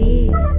be